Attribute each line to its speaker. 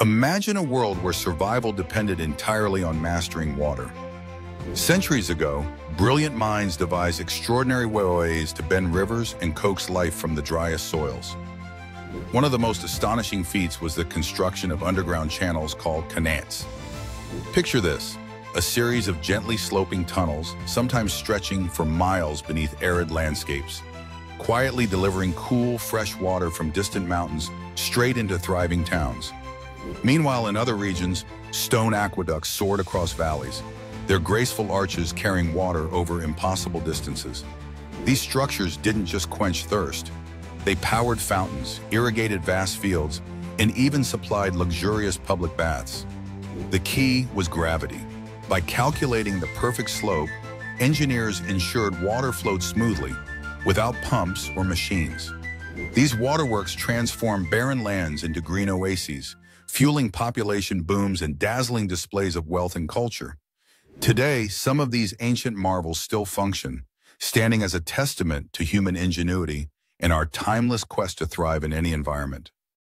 Speaker 1: Imagine a world where survival depended entirely on mastering water. Centuries ago, brilliant minds devised extraordinary ways to bend rivers and coax life from the driest soils. One of the most astonishing feats was the construction of underground channels called qanats. Picture this, a series of gently sloping tunnels, sometimes stretching for miles beneath arid landscapes, quietly delivering cool, fresh water from distant mountains straight into thriving towns. Meanwhile, in other regions, stone aqueducts soared across valleys, their graceful arches carrying water over impossible distances. These structures didn't just quench thirst. They powered fountains, irrigated vast fields, and even supplied luxurious public baths. The key was gravity. By calculating the perfect slope, engineers ensured water flowed smoothly, without pumps or machines. These waterworks transformed barren lands into green oases, fueling population booms and dazzling displays of wealth and culture. Today, some of these ancient marvels still function, standing as a testament to human ingenuity and our timeless quest to thrive in any environment.